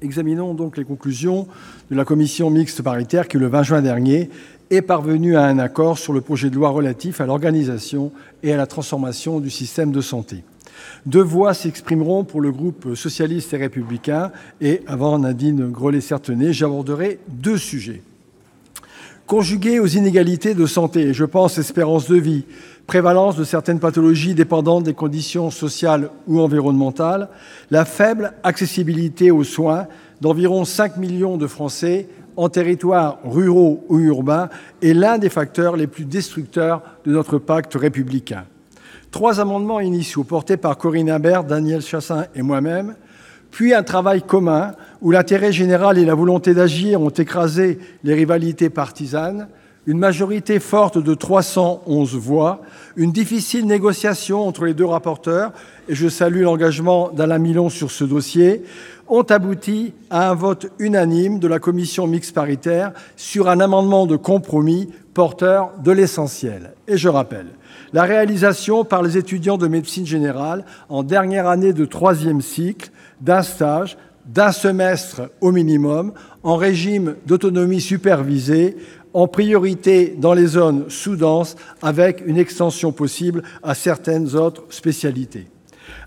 Examinons donc les conclusions de la commission mixte paritaire qui, le 20 juin dernier, est parvenue à un accord sur le projet de loi relatif à l'organisation et à la transformation du système de santé. Deux voix s'exprimeront pour le groupe socialiste et républicain. Et avant Nadine Grelet-Certenais, j'aborderai deux sujets. Conjugués aux inégalités de santé, je pense espérance de vie, prévalence de certaines pathologies dépendantes des conditions sociales ou environnementales, la faible accessibilité aux soins d'environ 5 millions de Français en territoires ruraux ou urbains est l'un des facteurs les plus destructeurs de notre pacte républicain. Trois amendements initiaux portés par Corinne Imbert, Daniel Chassin et moi-même, puis un travail commun où l'intérêt général et la volonté d'agir ont écrasé les rivalités partisanes, une majorité forte de 311 voix, une difficile négociation entre les deux rapporteurs, et je salue l'engagement d'Alain Milon sur ce dossier, ont abouti à un vote unanime de la commission mixte paritaire sur un amendement de compromis porteur de l'essentiel. Et je rappelle la réalisation par les étudiants de médecine générale en dernière année de troisième cycle d'un stage d'un semestre au minimum en régime d'autonomie supervisée en priorité dans les zones sous-denses, avec une extension possible à certaines autres spécialités.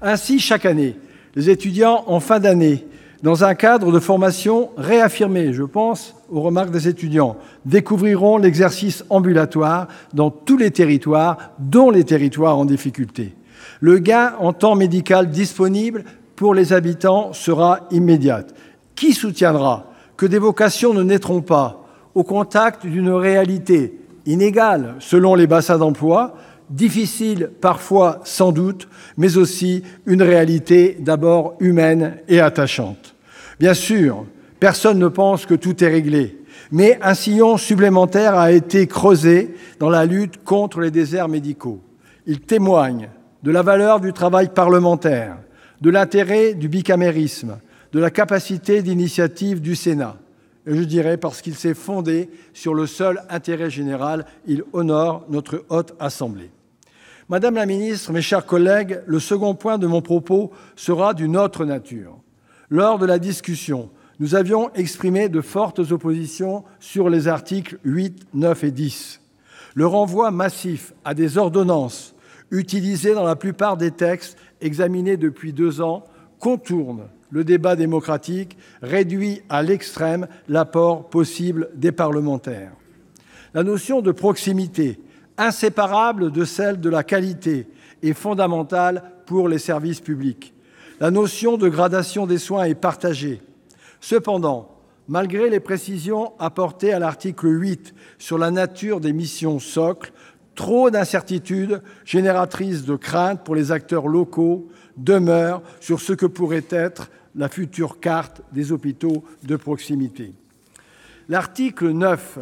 Ainsi, chaque année, les étudiants en fin d'année, dans un cadre de formation réaffirmé, je pense aux remarques des étudiants, découvriront l'exercice ambulatoire dans tous les territoires, dont les territoires en difficulté. Le gain en temps médical disponible pour les habitants sera immédiat. Qui soutiendra que des vocations ne naîtront pas au contact d'une réalité inégale selon les bassins d'emploi, difficile parfois sans doute, mais aussi une réalité d'abord humaine et attachante. Bien sûr, personne ne pense que tout est réglé, mais un sillon supplémentaire a été creusé dans la lutte contre les déserts médicaux. Il témoigne de la valeur du travail parlementaire, de l'intérêt du bicamérisme, de la capacité d'initiative du Sénat je dirais parce qu'il s'est fondé sur le seul intérêt général, il honore notre haute assemblée. Madame la ministre, mes chers collègues, le second point de mon propos sera d'une autre nature. Lors de la discussion, nous avions exprimé de fortes oppositions sur les articles 8, 9 et 10. Le renvoi massif à des ordonnances utilisées dans la plupart des textes examinés depuis deux ans contourne le débat démocratique, réduit à l'extrême l'apport possible des parlementaires. La notion de proximité, inséparable de celle de la qualité, est fondamentale pour les services publics. La notion de gradation des soins est partagée. Cependant, malgré les précisions apportées à l'article 8 sur la nature des missions socles, trop d'incertitudes génératrices de craintes pour les acteurs locaux demeurent sur ce que pourrait être la future carte des hôpitaux de proximité. L'article 9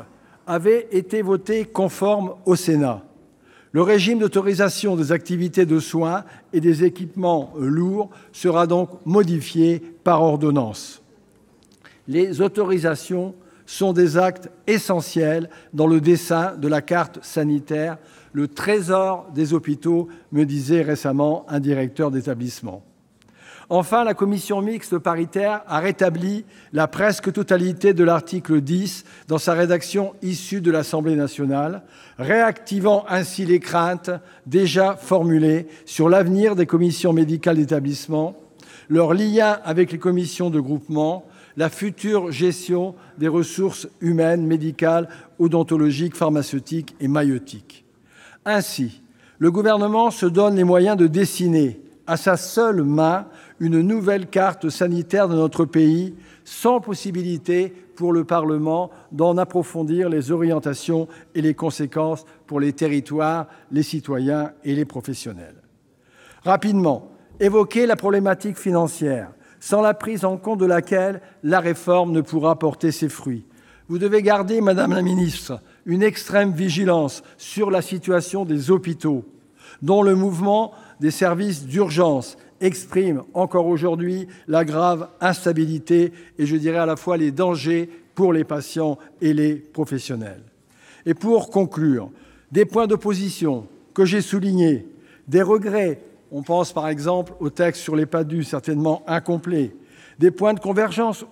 avait été voté conforme au Sénat. Le régime d'autorisation des activités de soins et des équipements lourds sera donc modifié par ordonnance. Les autorisations sont des actes essentiels dans le dessin de la carte sanitaire, le trésor des hôpitaux, me disait récemment un directeur d'établissement. Enfin, la commission mixte paritaire a rétabli la presque totalité de l'article 10 dans sa rédaction issue de l'Assemblée nationale, réactivant ainsi les craintes déjà formulées sur l'avenir des commissions médicales d'établissement, leur lien avec les commissions de groupement, la future gestion des ressources humaines, médicales, odontologiques, pharmaceutiques et maïeutiques. Ainsi, le Gouvernement se donne les moyens de dessiner à sa seule main une nouvelle carte sanitaire de notre pays, sans possibilité pour le Parlement d'en approfondir les orientations et les conséquences pour les territoires, les citoyens et les professionnels. Rapidement, évoquer la problématique financière, sans la prise en compte de laquelle la réforme ne pourra porter ses fruits. Vous devez garder, Madame la Ministre, une extrême vigilance sur la situation des hôpitaux, dont le mouvement des services d'urgence exprime encore aujourd'hui la grave instabilité et, je dirais, à la fois les dangers pour les patients et les professionnels. Et pour conclure, des points d'opposition que j'ai soulignés, des regrets, on pense par exemple au texte sur les PADU certainement incomplet, des points de convergence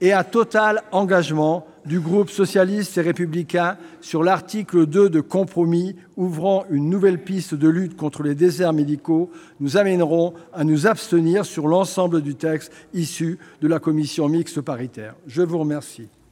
et un total engagement du groupe socialiste et républicain sur l'article 2 de compromis ouvrant une nouvelle piste de lutte contre les déserts médicaux. Nous amèneront à nous abstenir sur l'ensemble du texte issu de la commission mixte paritaire. La parole